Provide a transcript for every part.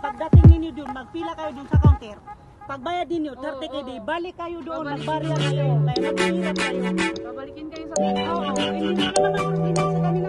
pag pagdating ninyo doon, magpila kayo doon sa counter. Pagbayad ninyo, 30 KD, balik kayo doon, magbarya kayo. Kaya magpahirap kayo. Babalikin kayo sa kanila. Oo, hindi naman, hindi sa kanila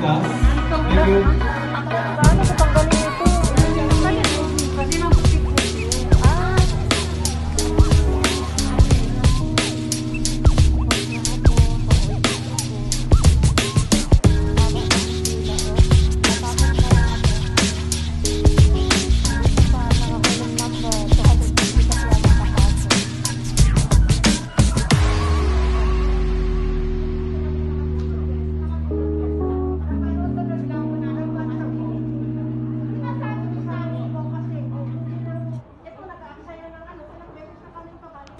You.